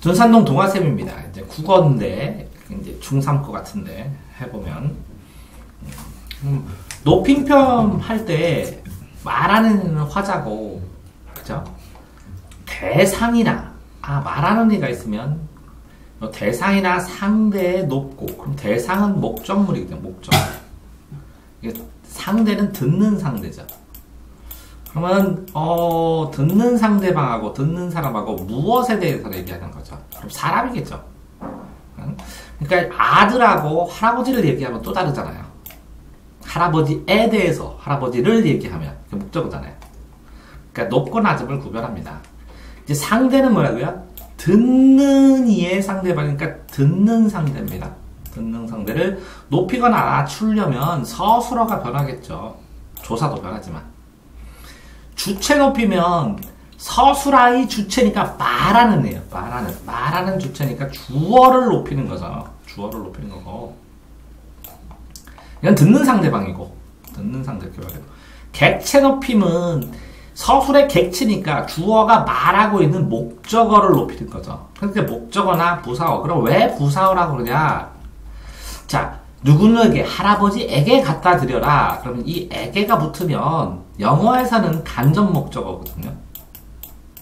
둔산동 동화쌤입니다. 이제 국어인데 이제 중3 거 같은데 해보면 음, 높임평 할 때 말하는 화자고 그죠? 대상이나 아 말하는 애가 있으면 뭐 대상이나 상대에 높고 그럼 대상은 목적물이거든요. 목적. 상대는 듣는 상대죠. 그러면 어 듣는 상대방하고 듣는 사람하고 무엇에 대해서 얘기하는 거죠? 그럼 사람이겠죠. 응? 그러니까 아들하고 할아버지를 얘기하면 또 다르잖아요. 할아버지에 대해서 할아버지를 얘기하면 그 목적어잖아요. 그러니까 높고 낮음을 구별합니다. 이제 상대는 뭐라고요? 듣는 이의 상대방이니까 듣는 상대입니다. 듣는 상대를 높이거나 낮추려면 서술어가 변하겠죠. 조사도 변하지만. 주체 높이면 서술아이 주체니까 말하는 애요. 말하는. 말하는 주체니까 주어를 높이는 거죠. 주어를 높이는 거고. 이건 듣는 상대방이고. 듣는 상대 이렇게 말해요. 객체 높임은 서술의 객체니까 주어가 말하고 있는 목적어를 높이는 거죠. 그러니까 목적어나 부사어. 그럼 왜 부사어라고 그러냐? 자, 누구누구에게 할아버지에게 갖다 드려라. 그러면 이 에게가 붙으면 영어에서는 간접 목적어거든요.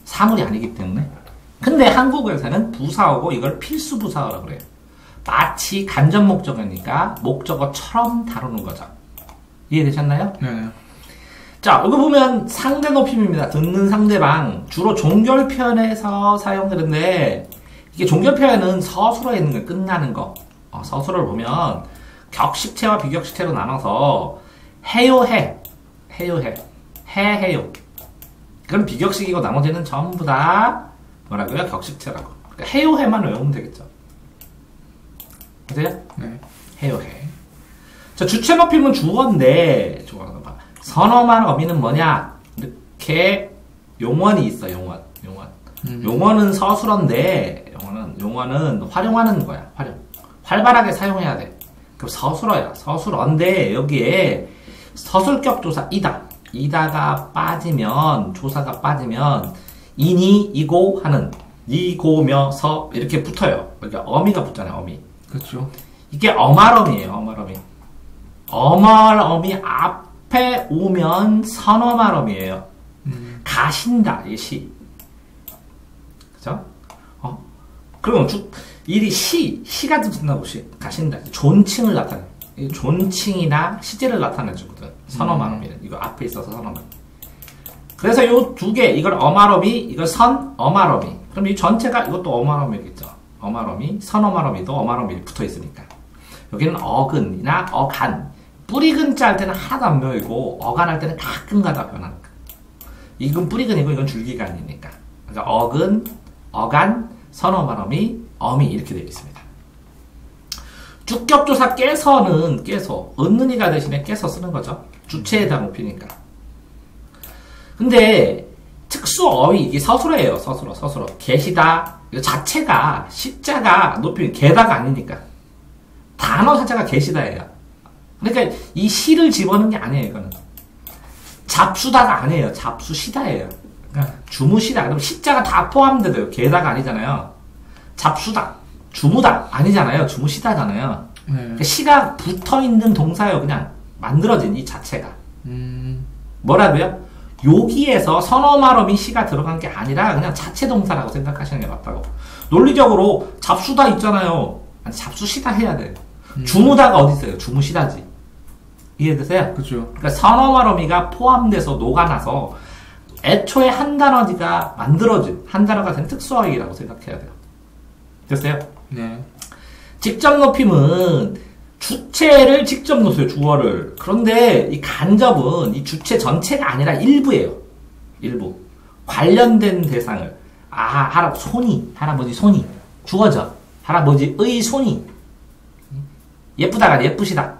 사물이 아니기 때문에. 근데 한국어에서는 부사어고 이걸 필수 부사어라고 그래요. 마치 간접 목적어니까 목적어처럼 다루는 거죠. 이해되셨나요? 네. 자, 여기 보면 상대 높임입니다. 듣는 상대방. 주로 종결 표현에서 사용되는데, 이게 종결 표현은 서술어에 있는 거 끝나는 거. 어, 서술어를 보면, 격식체와 비격식체로 나눠서, 해요, 해. 해요, 해. 해, 해요. 그럼 비격식이고 나머지는 전부 다, 뭐라고요? 격식체라고. 그러니까 해요, 해만 외우면 되겠죠. 그세요 네. 해요, 해. 자, 주체 높임은 주어인데, 주어라고 봐. 선어만 어미는 뭐냐? 이렇게 용언이 있어, 용언. 용언. 음. 용언은 서술어인데, 용언은, 용언은 활용하는 거야, 활용. 활발하게 사용해야 돼. 그럼 서술어야, 서술어인데, 여기에 서술격 조사, 이다. 이다가 빠지면, 조사가 빠지면, 이니, 이고 하는, 이고며, 서, 이렇게 붙어요. 그러니까 어미가 붙잖아요, 어미. 그렇죠. 이게 어말어미예요, 어말어미. 어말어미 앞에 오면 선어말어미예요. 음. 가신다, 이 시. 그죠? 어? 그럼 주, 일이 시, 시가 붙는다고 시. 가신다. 존칭을 나타내. 이 존칭이나 시제를 나타내주거든. 선어말어미는. 이거 앞에 있어서 선어말. 그래서 요 두 개, 이걸 어말어미, 이걸 선, 어말어미. 그럼 이 전체가 이것도 어말어미겠죠. 어말어미, 선어말어미도 어말어미 붙어 있으니까. 여기는 어근이나 어간. 뿌리근자 할 때는 하나도 안 모이고, 어간 할 때는 가끔 가다 변하는 거. 이건 뿌리근이고, 이건 줄기간이니까. 그러니까 어근, 어간, 선어말어미, 어미 이렇게 되어 있습니다. 주격조사 깨서는 깨서, 은는이가 대신에 깨서 쓰는 거죠. 주체에다 높이니까. 근데 특수어휘 이게 서술어예요. 서술어, 서술어. 계시다. 이거 자체가 시자가 높이면 게다가 아니니까. 단어 자체가 계시다예요. 그러니까 이 시를 집어넣은 게 아니에요. 이거는 잡수다가 아니에요. 잡수시다예요. 그러니까 주무시다. 그럼 시자가 다 포함돼요. 게다가 아니잖아요. 잡수다, 주무다 아니잖아요. 주무시다잖아요. 네. 그러니까 시가 붙어 있는 동사예요. 그냥 만들어진 이 자체가. 음. 뭐라고요? 여기에서 선어말어미 시가 들어간 게 아니라 그냥 자체 동사라고 생각하시는 게 맞다고. 논리적으로 잡수다 있잖아요. 아니, 잡수시다 해야 돼. 주무다가 어디 있어요? 주무시다지. 이해되세요? 그렇죠. 그러니까 선어말어미가 포함돼서 녹아나서 애초에 한 단어지가 만들어진 한 단어가 된 특수어휘라고 생각해야 돼요. 됐어요? 네. 직접 높임은 주체를 직접 놓으세요, 주어를. 그런데 이 간접은 이 주체 전체가 아니라 일부예요. 일부. 관련된 대상을. 아, 할아, 손이, 할아버지 손이. 주어져. 할아버지의 손이. 예쁘다가 예쁘시다.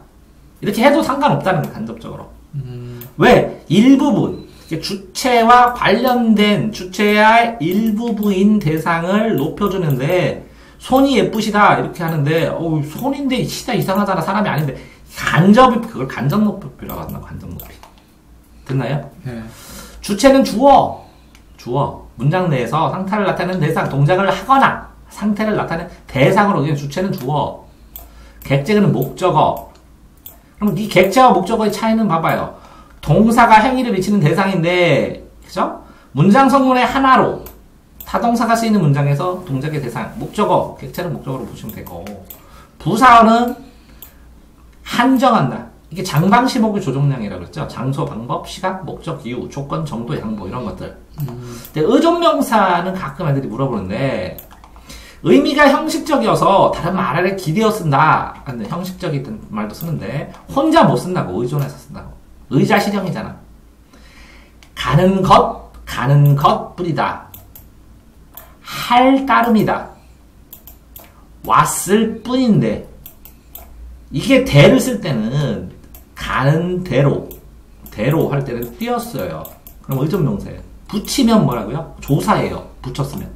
이렇게 해도 상관없다는 거예요, 간접적으로. 음. 왜? 일부분. 주체와 관련된 주체의 일부분인 대상을 높여주는데, 손이 예쁘시다, 이렇게 하는데, 어우, 손인데 시다 이상하잖아, 사람이 아닌데. 간접이, 그걸 간접 높이라고 한다, 간접 높이. 됐나요? 네. 주체는 주어. 주어. 문장 내에서 상태를 나타내는 대상, 동작을 하거나, 상태를 나타내 대상으로 그냥 주체는 주어. 객체는 목적어. 그럼 이 객체와 목적어의 차이는 봐봐요. 동사가 행위를 미치는 대상인데, 그죠? 문장 성문의 하나로 타동사가 쓰이는 문장에서 동작의 대상, 목적어, 객체는 목적어로 보시면 되고, 부사어는 한정한다. 이게 장방시목의 조종량이라고 그랬죠. 장소, 방법, 시각, 목적, 이유, 조건, 정도, 양보 이런 것들. 근데 의존명사는 가끔 애들이 물어보는데 의미가 형식적이어서 다른 말을 기대어 쓴다. 근데 형식적인 말도 쓰는데 혼자 못 쓴다고 의존해서 쓴다고. 의자 실형이잖아. 가는 것, 가는 것 뿐이다. 할 따름이다. 왔을 뿐인데 이게 대를 쓸 때는 가는 대로 대로 할 때는 띄었어요. 그럼 의존명사예요. 붙이면 뭐라고요? 조사예요. 붙였으면.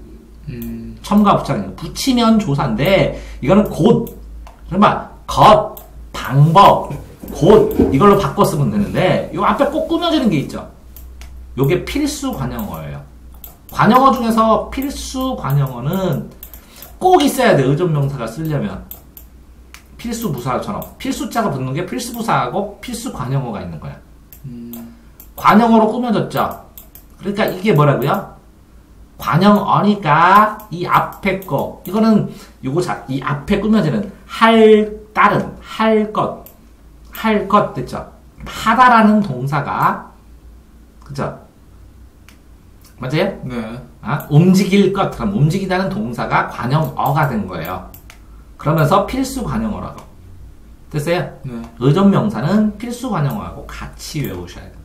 음, 첨가 부착이에요. 붙이면 조사인데 이거는 곧 그러면 것 방법 곧 이걸로 바꿔 쓰면 되는데 요 앞에 꼭 꾸며지는 게 있죠. 요게 필수 관형어예요. 관형어 중에서 필수 관형어는 꼭 있어야 돼. 의존 명사가 쓰려면 필수 부사처럼 필수자가 붙는 게 필수 부사하고 필수 관형어가 있는 거야. 음, 관형어로 꾸며졌죠. 그러니까 이게 뭐라고요? 관형어니까 이 앞에 거 이거는 요거 자, 이 앞에 꾸며지는 할 따른 할 것 할 것 됐죠. 하다라는 동사가 그죠? 맞아요? 네. 아, 움직일 것 그럼 움직이다는 동사가 관형어가 된 거예요. 그러면서 필수 관형어라고 됐어요? 네. 의존명사는 필수 관형어하고 같이 외우셔야 된다.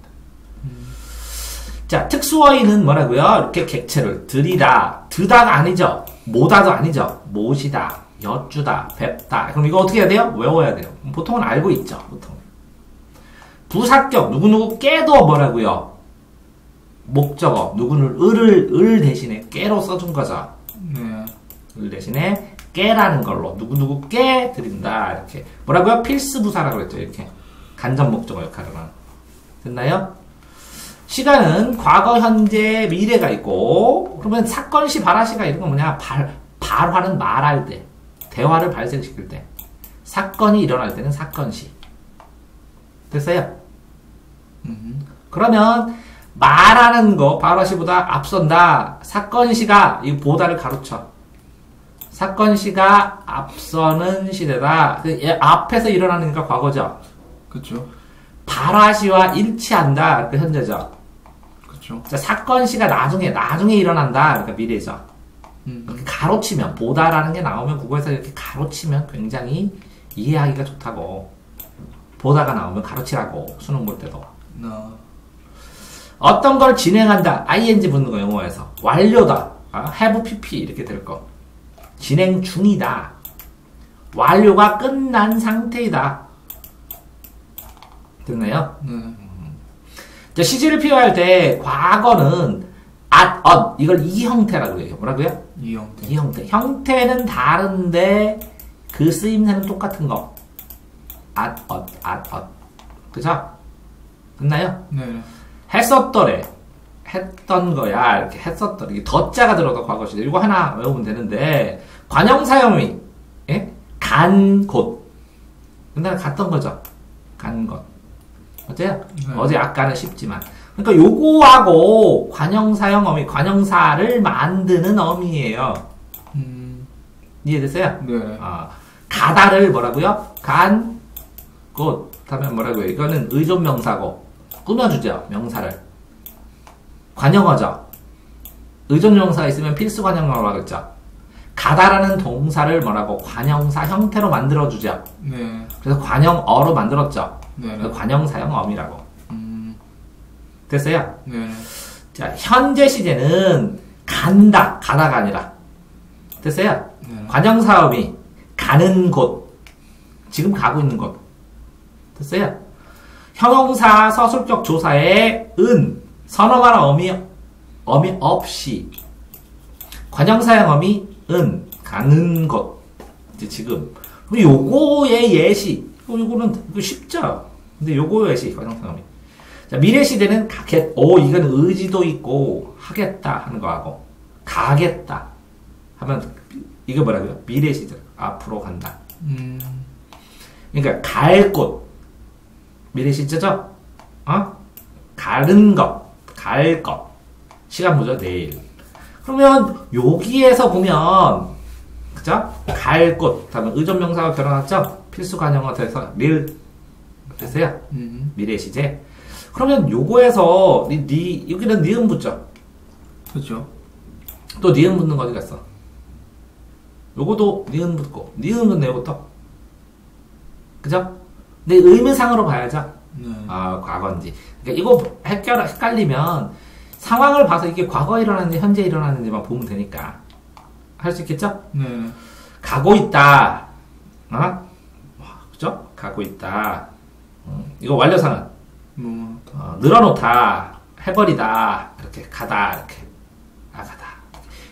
자, 특수어휘는 뭐라고요? 이렇게 객체를 들이다, 드다가 아니죠. 모다도 아니죠. 모시다, 여쭈다, 뵙다. 그럼 이거 어떻게 해야 돼요? 외워야 돼요. 보통은 알고 있죠. 보통. 부사격 누구누구 깨도 뭐라고요? 목적어 누구를 을을 을 대신에 깨로 써준 거죠. 네. 을 대신에 깨라는 걸로 누구누구 깨 드린다 이렇게 뭐라고요? 필수 부사라고 그랬죠 이렇게 간접 목적어 역할을 하는 됐나요? 시간은 과거, 현재, 미래가 있고 그러면 사건 시, 발화 시가 이런 거 뭐냐 발, 발화는 말할 때 대화를 발생시킬 때 사건이 일어날 때는 사건 시 됐어요? 음, 그러면 말하는 거 발화시보다 앞선다. 사건 시가 이 보다를 가로쳐. 사건 시가 앞서는 시대다. 그얘 앞에서 일어나니까 과거죠. 그쵸. 발화시와 일치한다. 그 현재죠. 그쵸. 자, 사건 시가 나중에 나중에 일어난다. 그러니까 미래죠. 음, 이렇게 가로치면 보다라는 게 나오면 국어에서 이렇게 가로치면 굉장히 이해하기가 좋다고. 보다가 나오면 가로치라고 수능 볼 때도. 나, 어떤 걸 진행한다. ing 붙는 거 영어에서. 완료다. 아, have pp 이렇게 될 거. 진행 중이다. 완료가 끝난 상태이다. 됐나요? 네. 자, 시제를 필요할 때 과거는 at, on 이걸 이 형태라고 해요. 뭐라고요? 이 형태. 이 형태. 형태는 다른데 그 쓰임새는 똑같은 거. at, on, at, on. 그죠? 됐나요? 네. 했었더래. 했던 거야. 이렇게 했었더래. 이게 덧자가 들어가 과거 시제. 이거 하나 외우면 되는데, 관형사용이, 예? 간 곳. 옛날에 갔던 거죠. 간 것. 어때요? 네. 어제 아까는 쉽지만. 그러니까 요거하고 관형사용 어미, 관형사를 만드는 어미예요. 음, 이해됐어요? 네. 아, 가다를 뭐라고요? 간, 곳. 다음에 뭐라고요? 이거는 의존명사고, 꾸며주죠, 명사를. 관형어죠. 의존명사가 있으면 필수 관형어라고 했죠. 가다라는 동사를 뭐라고? 관형사 형태로 만들어주죠. 네. 그래서 관형어로 만들었죠. 네. 그래서 관형사형 어미라고. 음, 됐어요? 네. 자, 현재 시제는 간다, 가다가 아니라. 됐어요? 네. 관형사업이 가는 곳, 지금 가고 있는 곳. 됐어요? 형용사 서술격 조사에 은, 선어가나 어미, 어미 없이. 관형사형 어미 은, 가는 곳. 이제 지금. 요거의 예시. 요- 요거는 이거 쉽죠? 근데 요거 예시, 관형사형 어미. 자, 미래 시대는 가겠, 오, 이건 의지도 있고, 하겠다 하는 거하고, 가겠다. 하면 이게 뭐라고요? 미래 시제. 앞으로 간다. 음. 그러니까 갈 곳. 미래 시제죠? 어? 가는 것. 갈 것. 시간 보죠. 내일. 그러면 여기에서 보면 그죠? 갈 곳. 다음에 의존 명사가 결혼했죠? 필수 관형어 돼서 릴 됐어요? 음. 미래 시제. 그러면 요거에서 니, 니 여기는 니은 붙죠? 그렇죠. 또 니은 붙는 거 어디 갔어? 요거도 니은 붙고 니은 붙네 요것도 그죠? 근데 의미상으로 봐야죠 네. 아 과거인지 그러니까 이거 헷갈려, 헷갈리면 상황을 봐서 이게 과거 일어났는지 현재 일어났는지만 보면 되니까 할 수 있겠죠? 네. 가고 있다 어? 와, 그죠? 가고 있다 음, 이거 완료상은 뭐. 어, 늘어놓다, 해버리다, 이렇게 가다, 이렇게. 아, 가다.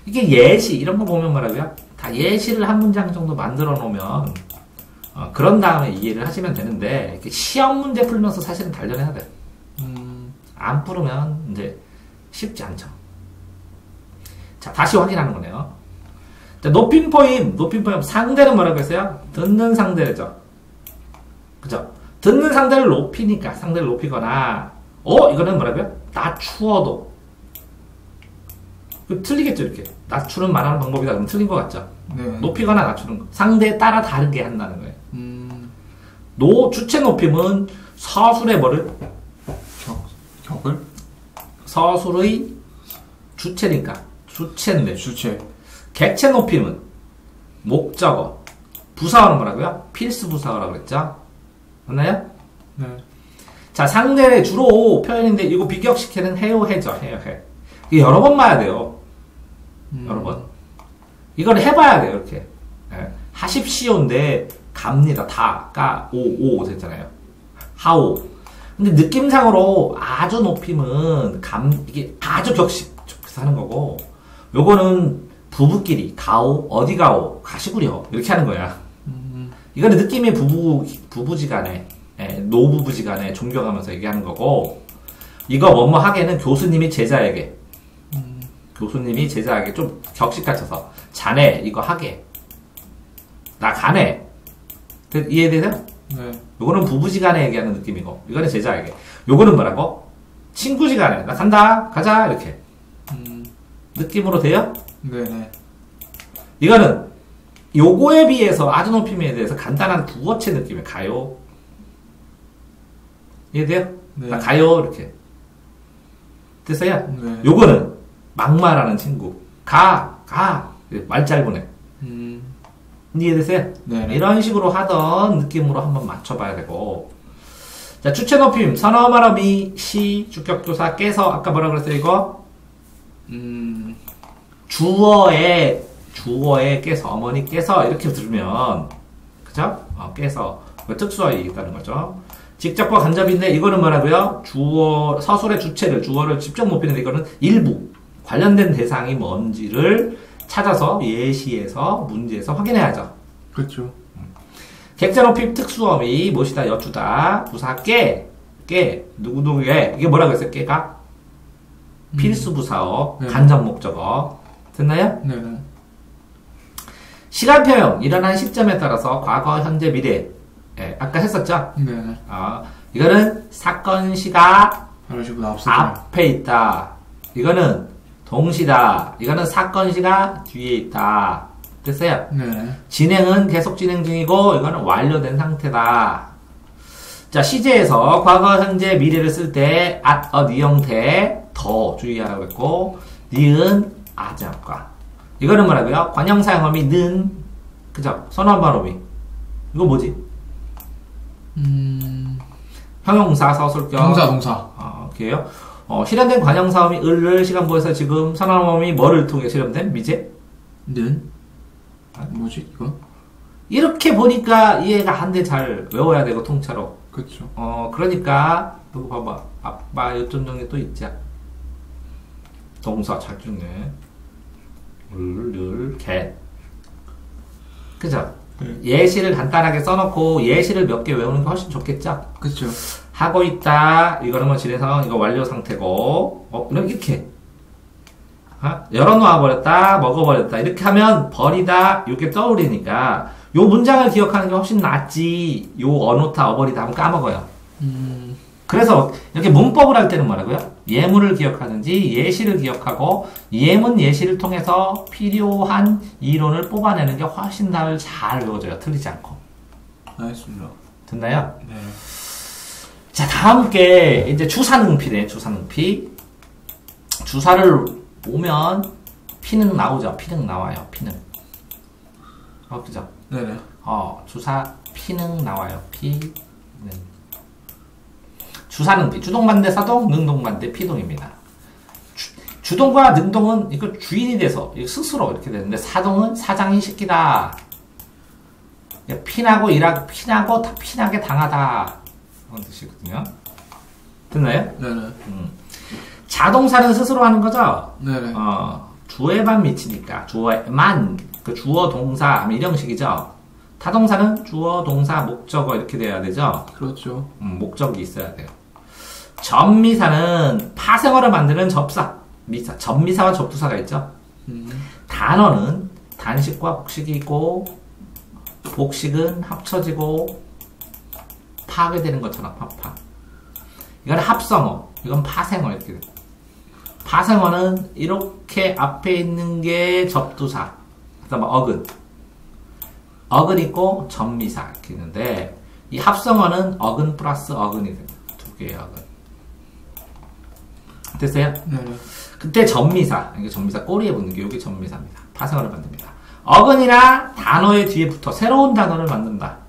이게 예시, 이런 거 보면 뭐라고요? 다 예시를 한 문장 정도 만들어 놓으면, 어, 그런 다음에 이해를 하시면 되는데, 시험 문제 풀면서 사실은 단련해야 돼. 음. 안 풀으면 이제 쉽지 않죠. 자, 다시 확인하는 거네요. 자, 높임 표현, 높임 표현. 상대는 뭐라고 했어요? 듣는 상대죠. 그죠? 듣는 상대를 높이니까, 상대를 높이거나, 어? 이거는 뭐라고요? 낮추어도. 그 틀리겠죠, 이렇게. 낮추는 말하는 방법이다. 그럼 틀린 것 같죠? 네. 높이거나 낮추는 거. 상대에 따라 다르게 한다는 거예요. 음. 노, 주체 높임은 서술의 뭐를? 격. 격을? 서술의 주체니까. 주체인데. 주체. 객체 높임은 목적어. 부사어는 뭐라고요? 필수 부사어라고 그랬죠? 맞나요? 네. 자, 상대 주로 표현인데 이거 비격시키는 해요, 해죠. 해요, 해. 이게 여러 번 봐야 돼요. 음. 여러 번. 이걸 해봐야 돼요, 이렇게. 예. 하십시오인데, 갑니다. 다, 까, 오, 오 됐잖아요. 하오. 근데 느낌상으로 아주 높임은 감, 이게 아주 격식, 하는 거고, 요거는 부부끼리, 가오, 어디 가오, 가시구려. 이렇게 하는 거야. 음. 이거는 느낌이 부부, 부부지간에, 예, 노부부지간에 존경하면서 얘기하는 거고, 이거 뭐뭐 하게는 교수님이 제자에게, 음. 교수님이 제자에게 좀 격식 갖춰서 자네 이거 하게 나 가네 그- 이해되세요? 네. 요거는 부부지간에 얘기하는 느낌이고 이거는 제자에게 요거는 뭐라고? 친구지간에 나 간다 가자 이렇게 음. 느낌으로 돼요? 네네. 이거는 요거에 비해서 아주 높임에 대해서 간단한 구어체 느낌이 가요 이해돼요? 네. 나 가요 이렇게 됐어요? 네. 요거는 막말하는 친구 가! 가! 말 짧으네 음. 이해되세요? 네. 이런 식으로 하던 느낌으로 한번 맞춰봐야 되고 자 주체 높임 선어 말어미 시 주격조사 깨서 아까 뭐라 그랬어요 이거 음. 주어에 주어에 깨서 어머니 깨서 이렇게 들으면 그죠? 어, 깨서 그 특수어에 있다는 거죠. 직접과 간접인데 이거는 뭐라고요? 주어 서술의 주체를 주어를 직접 높이는데 이거는 일부 관련된 대상이 뭔지를 찾아서 예시에서 문제에서 확인해야죠. 그렇죠. 객자 높임 특수어미 무엇이다 여쭈다 부사 깨, 깨 누구누구의 이게 뭐라고 했어요? 깨가 필수 부사어 네. 간접 목적어 됐나요? 네네. 시간표형 일어난 시점에 따라서 과거, 현재, 미래 예, 아까 했었죠? 네네. 아, 이거는 사건 시가 앞서. 앞에 있다. 이거는 동시다. 이거는 사건 시가 뒤에 있다. 됐어요? 네네. 진행은 계속 진행 중이고 이거는 완료된 상태다. 자 시제에서 과거, 현재, 미래를 쓸 때 at, a, 이 형태 더 주의하라고 했고 니은 아자과 이거는 뭐라고요? 관형사용어미 는 그죠? 선언반어미 이거 뭐지? 음. 형용사 서술격 동사 동사. 아, 오케이요. 어, 실현된 관형사음이 을을 시간부에서 지금 선언어미 뭐를 통해 실현된 미제? 는. 아, 뭐지 이거? 이렇게 보니까 이해가 안 돼 잘 외워야 되고 통째로. 그렇죠. 어, 그러니까, 이거 봐봐. 아빠 요점 정리 또 있자. 동사 잘 죽네. 을, 늘, 개. 그죠? 네. 예시를 간단하게 써놓고 예시를 몇 개 외우는 게 훨씬 좋겠죠? 그렇죠. 하고 있다. 이거는 뭐 진행 상황, 이거 완료 상태고. 어, 그럼 이렇게. 어? 열어놓아 버렸다, 먹어버렸다. 이렇게 하면 버리다, 이게 떠오르니까 요 문장을 기억하는 게 훨씬 낫지. 요 어놓다, 어버리다 하면 까먹어요. 음. 그래서 이렇게 문법을 할 때는 뭐라고요? 예문을 기억하든지 예시를 기억하고 예문 예시를 통해서 필요한 이론을 뽑아내는 게 훨씬 날잘 외워져요. 틀리지 않고. 알겠습니다. 됐나요? 네. 자, 다음 게 이제 주사능피네, 주사능피. 주사를 보면 피능 나오죠. 피능 나와요. 피능. 어, 그죠? 네네. 어, 주사 피능 나와요. 피능. 주사능피. 주동반대 사동, 능동반대 피동입니다. 주, 동과 능동은 이거 주인이 돼서 이거 스스로 이렇게 되는데 사동은 사장이 시키다. 피나고 일하고 피나고 다 피나게 당하다. 그런 뜻이거든요. 됐나요? 네네. 자동사는 스스로 하는 거죠? 네네. 어, 주어에만 미치니까 주어에만 그 주어 동사 이런 식이죠. 타동사는 주어 동사 목적어 이렇게 돼야 되죠. 그렇죠. 음, 목적이 있어야 돼요. 전미사는 파생어를 만드는 접사 미사 전미사와 접두사가 있죠. 음. 단어는 단식과 복식이 있고 복식은 합쳐지고 파괴되는 것처럼 파파. 이건 합성어, 이건 파생어 이렇게 돼. 파생어는 이렇게 앞에 있는 게 접두사, 그다음 어근, 어근 있고 전미사 이렇게 있는데 이 합성어는 어근 플러스 어근이 됩니다. 두 개의 어근. 됐어요? 네네. 그때 전미사, 이게 전미사 꼬리에 붙는 게 이게 전미사입니다. 파생어를 만듭니다. 어근이나 단어의 뒤에 붙어 새로운 단어를 만든다.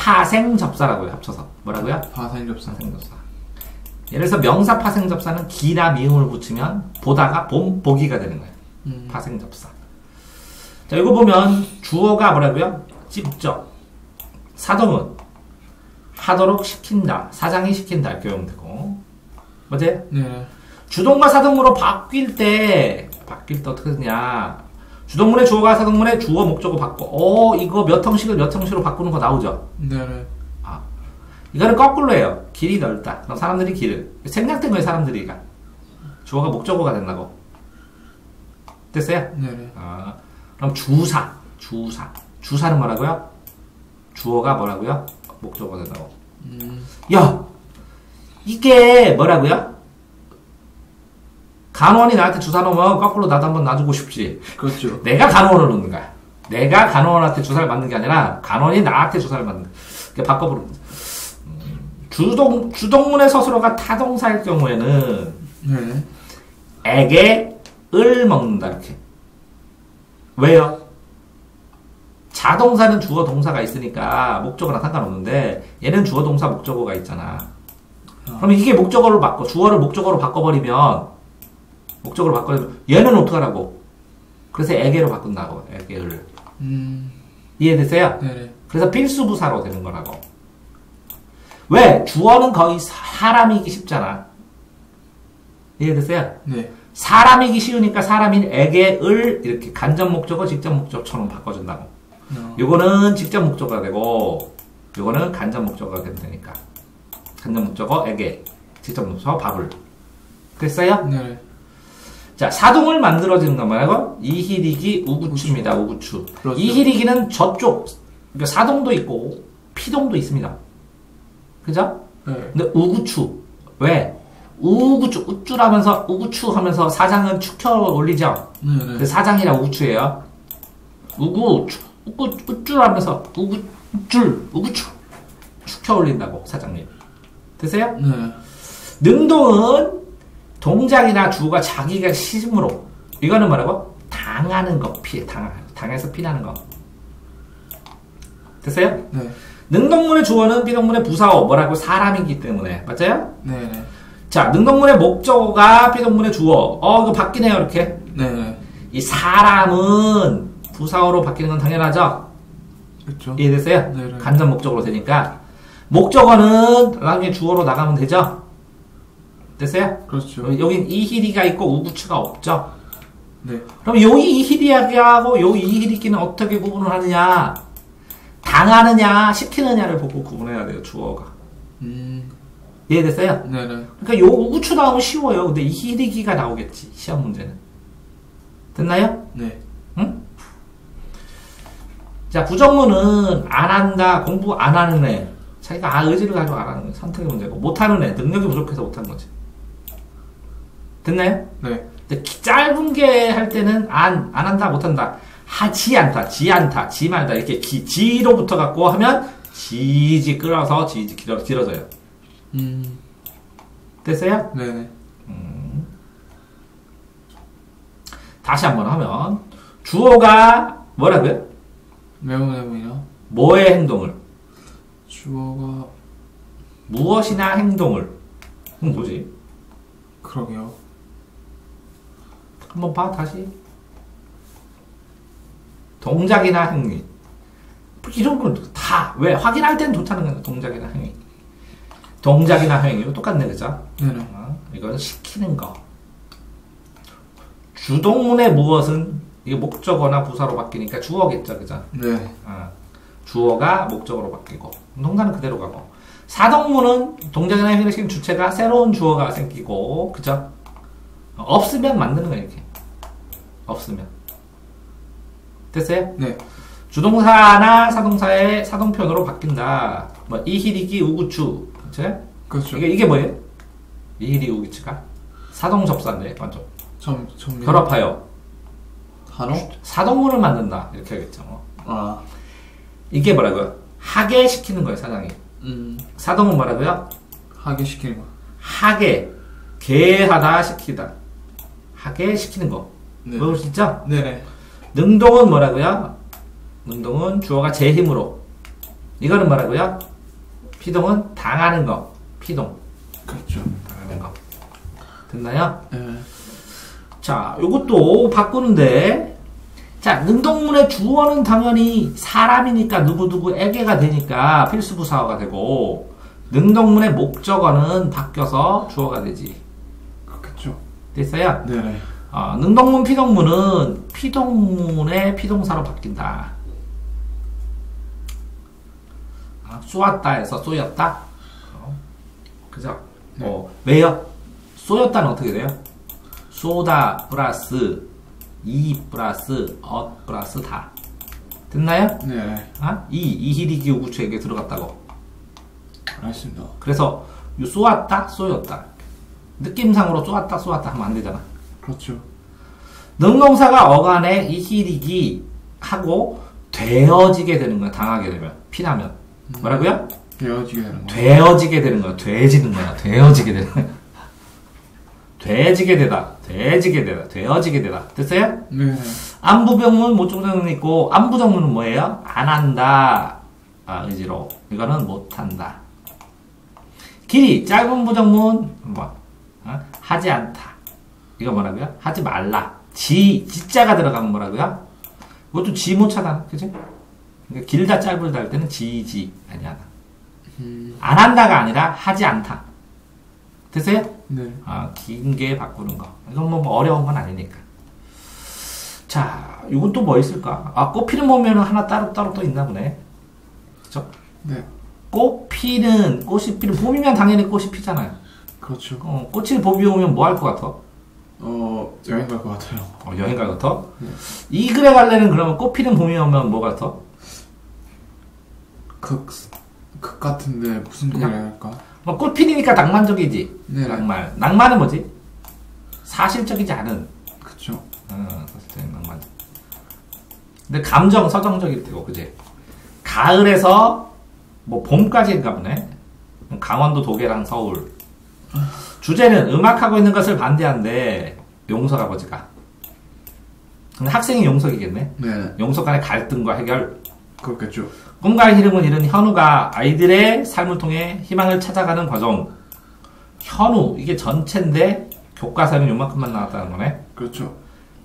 음. 파생 접사라고요. 합쳐서 뭐라고요? 파생접사. 파생 접사. 예를 들어서 명사 파생 접사는 기나 미음을 붙이면 보다가 봄 보기가 되는 거예요. 음. 파생 접사. 자, 이거 보면 주어가 뭐라고요? 직접. 사동은 하도록 시킨다. 사장이 시킨다. 이렇게 외우면 되고. 맞아요? 네네. 주동과 사동으로 바뀔 때 바뀔 때 어떻게 되냐 주동문의 주어가 사동문의 주어 목적어 바꿔 어 이거 몇 형식을 몇 형식으로 바꾸는 거 나오죠 네네. 아 이거는 거꾸로 해요 길이 넓다 그럼 사람들이 길을 생략된 거예요 사람들이 가 주어가 목적어가 된다고 됐어요? 네네. 아 그럼 주사 주사 주사는 뭐라고요? 주어가 뭐라고요? 목적어가 된다고 음. 야 이게 뭐라고요? 간원이 나한테 주사 놓으면 거꾸로 나도 한번 놔주고 싶지. 그렇죠. 내가 간원을 놓는 거야. 내가 간원한테 주사를 맞는 게 아니라 간원이 나한테 주사를 맞는 거야. 바꿔보는 거지. 음, 주동, 주동문의 서술어가 타동사일 경우에는 네네. 에게 을 먹는다 이렇게. 왜요? 자동사는 주어 동사가 있으니까 목적어랑 상관없는데 얘는 주어 동사 목적어가 있잖아. 그럼 이게 목적어를 바꿔 주어를 목적어로 바꿔버리면 목적어로 바꿔버리면 얘는 어떡하라고? 그래서 에게로 바꾼다고 에게를 음. 이해됐어요? 네네. 그래서 필수 부사로 되는 거라고. 왜? 주어는 거의 사람이기 쉽잖아. 이해됐어요? 네. 사람이기 쉬우니까 사람인 에게을 이렇게 간접 목적어, 직접 목적처럼 바꿔준다고. 어. 요거는 직접 목적어가 되고, 요거는 간접 목적어가 되면 되니까. 간접 목적어, 에게, 직접 목적어, 밥을. 됐어요? 네네. 자, 사동을 만들어지는 건 뭐라고? 이희리기 우구추입니다, 우구추. 그렇죠. 이희리기는 저쪽, 그러니까 사동도 있고, 피동도 있습니다. 그죠? 네. 근데 우구추. 왜? 우구추, 우쭈라면서, 우구추 하면서 사장은 축혀 올리죠? 네네. 그 사장이라 우구추예요. 우구, 추, 우구, 우쭈라면서, 우구, 우줄, 우구추. 축혀 올린다고, 사장님. 되세요? 네. 능동은 동작이나 주어가 자기가 시심으로 이거는 뭐라고? 당하는 거 피해 당 당해서 피나는 거 됐어요? 네. 능동문의 주어는 비동문의 부사어 뭐라고 사람이기 때문에 맞아요? 네네. 자 능동문의 목적어가 비동문의 주어 어 이거 바뀌네요 이렇게 네네. 이 사람은 부사어로 바뀌는 건 당연하죠? 그렇죠. 이해됐어요? 네네. 간접 목적으로 되니까 목적어는 나중에 주어로 나가면 되죠? 됐어요? 그렇죠. 여긴 이희리가 있고 우구추가 없죠. 네. 그럼 여기 이희리하고 요 이희리끼는 어떻게 구분을 하느냐? 당하느냐, 시키느냐를 보고 구분해야 돼요, 주어가. 음. 이해됐어요? 네네. 그러니까 요 우추 나오면 쉬워요. 근데 이히리기가 나오겠지 시험 문제는. 됐나요? 네. 응? 자 부정문은 안 한다 공부 안 하는 애 자기가 아 의지를 가지고 안 하는 거 선택의 문제고 못 하는 애 능력이 부족해서 못 하는 거지. 됐나요? 네. 근데 기- 짧은 게 할 때는 안, 안 한다, 못 한다. 하지 않다, 지 않다, 지 말다. 이렇게 기, 지로부터 갖고 하면 지지 끌어서 지지 길어, 길어져요. 음. 됐어요? 네네. 다시 한번 하면 주어가 뭐라고요? 메모네모이요. 뭐의 행동을? 주어가 무엇이나 행동을. 그럼 뭐지? 그러게요. 한번 봐, 다시. 동작이나 행위. 이런 건 다, 왜? 확인할 땐 좋다는 거야, 동작이나 행위. 동작이나 행위. 똑같네, 그죠? 네네. 어, 이거는 시키는 거. 주동문의 무엇은 이게 목적어나 부사로 바뀌니까 주어겠죠, 그죠? 네. 어, 주어가 목적어로 바뀌고 동사는 그대로 가고 사동문은 동작이나 행위를 시킨 주체가 새로운 주어가 생기고 그죠? 어, 없으면 만드는 거예요 이렇게 없으면 됐어요? 네. 주동사나 사동사의 사동편으로 바뀐다 뭐 이히리기 우구추 그쵸? 그렇죠. 이게, 이게 뭐예요? 이히리 우구추가 사동 접사인데 완전 점, 점. 결합하여 단어? 사동문을 만든다 이렇게 하겠죠 뭐. 아. 이게 뭐라고요? 하게 시키는 거예요 사장이 음. 사동은 뭐라고요? 하게 시키는 거. 하게 개하다 시키다 하게 시키는 거 네. 배울 수 있죠? 네네. 능동은 뭐라고요? 능동은 주어가 제 힘으로 이거는 뭐라고요? 피동은 당하는 거 피동 그렇죠. 당하는 거 됐나요? 네. 자 요것도 바꾸는데 자 능동문의 주어는 당연히 사람이니까 누구누구에게가 되니까 필수 부사어가 되고 능동문의 목적어는 바뀌어서 주어가 되지 그렇겠죠. 됐어요? 네네. 어, 능동문, 피동문은 피동문의 피동사로 바뀐다. 아, 쏘았다에서 쏘였다. 어, 그죠? 네. 어, 왜요? 쏘였다는 어떻게 돼요? 쏘다 플러스 이 플러스 엇 플러스 다. 됐나요? 네. 아? 이 이히리기 우구추에게 들어갔다고. 알겠습니다. 그래서 요 쏘았다, 쏘였다. 느낌상으로 쏘았다, 쏘았다 하면 안 되잖아. 그렇죠. 능동사가 어간에 이히리기 하고 되어지게 되는 거야. 당하게 되면 피나면 뭐라고요? 되어지게 되는 거. 되어지게 되는 거야. 돼지는 거야. 되어지게 되는 거야. 돼지게 되다. 돼지게 되다. 되어지게 되다. 됐어요? 네네. 안부병문 모종정은 있고 안부정문은 뭐예요? 안 한다. 아, 의지로. 이거는 못 한다. 길이 짧은 부정문 뭐 어? 하지 않다. 이거 뭐라고요? 하지 말라. 지 지자가 들어가면 뭐라고요? 이것도 지모차다. 그지? 그러니까 길다 짧을다 할 때는 지지 아니야. 음. 안 한다가 아니라 하지 않다. 됐어요? 네. 아, 긴 게 바꾸는 거. 이건 뭐 어려운 건 아니니까. 자, 이건 또 뭐 있을까? 아, 꽃피는 보면은 하나 따로따로 또 있나 보네. 그죠? 네. 꽃 피는, 꽃이 피는, 봄이면 당연히 꽃이 피잖아요. 그렇죠. 어, 꽃이 봄이 오면 뭐 할 것 같아? 어, 여행 갈 것 같아요. 어, 여행 갈 것 같아? 네. 이 글에 갈래는 그러면 꽃 피는 봄이 오면 뭐 같아? 극, 극 같은데 무슨 해야 할까? 뭐꽃 피니까 낭만적이지. 네. 낭만. 낭만은 뭐지? 사실적이지 않은. 그쵸. 어, 사실적인 낭만. 근데 감정 서정적일 테고, 그지? 가을에서 뭐 봄까지인가 보네. 강원도 도계랑 서울. 주제는 음악하고 있는 것을 반대한데 용석 아버지가. 근데 학생이 용석이겠네. 네. 용석 간의 갈등과 해결. 그렇겠죠. 꿈과 희름은 이른 현우가 아이들의 삶을 통해 희망을 찾아가는 과정. 현우 이게 전체인데 교과서는 요만큼만 나왔다는 거네. 그렇죠.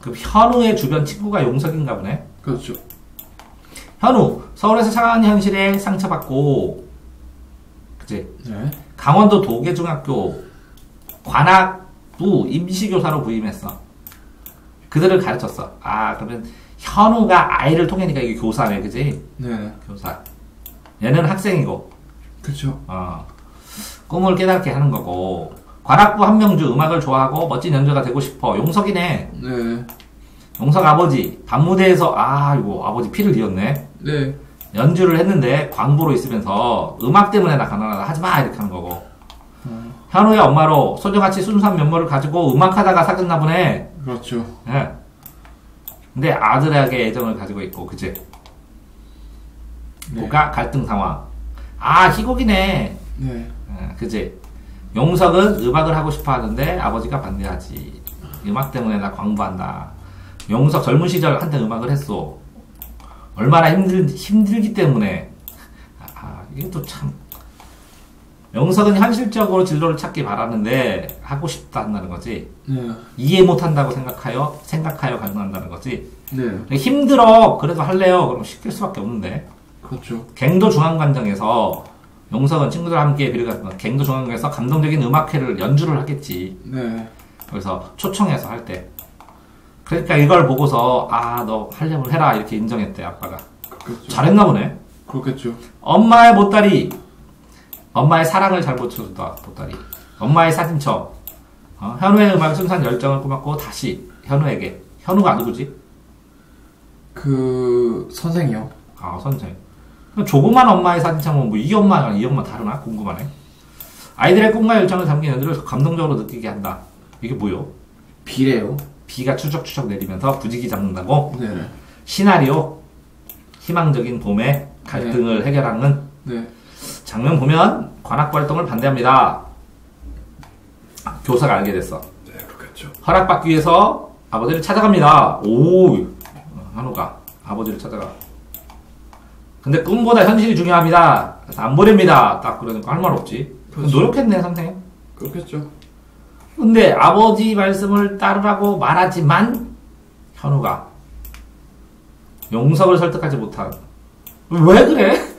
그 현우의 주변 친구가 용석인가 보네. 그렇죠. 현우 서울에서 차가운 현실에 상처받고 그치 네. 강원도 도계중학교 관악부 임시교사로 부임했어. 그들을 가르쳤어. 아 그러면 현우가 아이를 통해니까 이게 교사네, 그지? 네. 교사. 얘는 학생이고 그쵸. 어. 꿈을 깨닫게 하는 거고 관악부 한명주 음악을 좋아하고 멋진 연주가 되고 싶어 용석이네 네. 용석 아버지 밤무대에서 아 이거 아버지 피를 이었네 네. 연주를 했는데 광부로 있으면서 음악 때문에 나 가난하다 하지 마 이렇게 하는 거고 현우의 엄마로 소녀같이 순수한 면모를 가지고 음악하다가 사귀었나 보네. 그렇죠. 예. 근데 아들에게 애정을 가지고 있고 그치 네. 그가 갈등 상황. 아 희곡이네. 네. 예, 그치 용석은 음악을 하고 싶어 하는데 아버지가 반대하지. 음악 때문에 나 광부한다. 용석 젊은 시절 한때 음악을 했어. 얼마나 힘들, 힘들기 때문에. 아 이게 또참 용석은 현실적으로 진로를 찾기 바라는데 하고 싶다 한다는 거지 네. 이해 못한다고 생각하여 생각하여 가능한다는 거지 네. 힘들어 그래도 할래요 그럼 시킬 수밖에 없는데 그렇죠. 갱도 중앙관장에서 용석은 친구들과 함께 비를 갔던 갱도 중앙관장에서 감동적인 음악회를 연주를 하겠지 네. 그래서 초청해서 할 때 그러니까 이걸 보고서 아너 하려면 해라 이렇게 인정했대 아빠가 그렇겠죠. 잘했나 보네 그렇겠죠. 엄마의 보따리 엄마의 사랑을 잘 붙여줬다 보따리 엄마의 사진첩 어, 현우의 음악 순수한 열정을 꾸몄고 다시 현우에게 현우가 누구지? 그 선생이요. 아 선생 조그만 엄마의 사진첩은 뭐 이 엄마랑 이 엄마 다르나 궁금하네 아이들의 꿈과 열정을 담긴 연주를 감동적으로 느끼게 한다 이게 뭐요? 비례요. 비가 추적추적 내리면서 부지기 잡는다고 네. 시나리오 희망적인 봄의 갈등을 해결하는 네. 장면 보면 관악부 활동을 반대합니다. 교사가 알게 됐어. 네. 그렇겠죠. 허락받기 위해서 아버지를 찾아갑니다. 오, 한우가 아버지를 찾아가. 근데 꿈보다 현실이 중요합니다. 그래서 안 보냅니다. 딱 그러니까 할 말 없지. 그렇죠. 노력했네, 선생. 그렇겠죠. 근데 아버지 말씀을 따르라고 말하지만 현우가 용석을 설득하지 못한 왜 그래?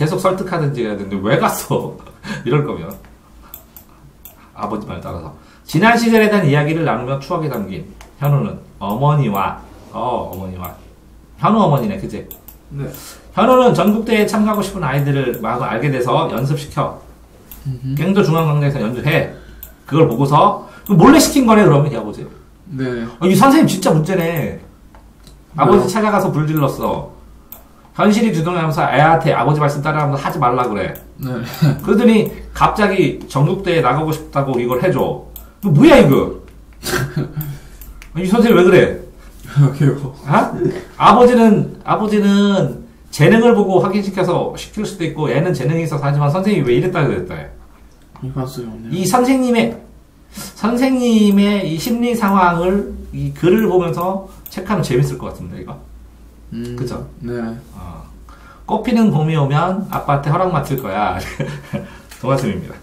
계속 설득하든지 해야 되는데 왜 갔어? 이럴 거면. 아버지 말 따라서. 지난 시절에 대한 이야기를 나누며 추억에 담긴 현우는 어머니와 어 어머니와. 현우 어머니네 그제 네. 현우는 전국대회에 참가하고 싶은 아이들을 마구 알게 돼서 연습시켜 갱도 중앙광장에서 연주해. 그걸 보고서 몰래 시킨 거네 그러면 이 아버지. 네. 어, 이 선생님 진짜 문제네. 아버지? 찾아가서 불질렀어 현실이 주동하면서 애한테 아버지 말씀 따라하면서 하지 말라 그래 네. 그러더니 갑자기 전국대회 나가고 싶다고 이걸 해줘 이거 뭐야 이거 이 선생님 왜 그래. 아? 아버지는 아버지는 재능을 보고 확인시켜서 시킬 수도 있고 애는 재능이 있어서 하지만 선생님이 왜 이랬다 그랬다 해. 이 선생님의 선생님의 이 심리 상황을 이 글을 보면서 체크하면 재밌을 것 같습니다 이거. 음, 그죠? 네. 어. 꽃피는 봄이 오면 아빠한테 허락 맡을 거야. 동아쌤입니다.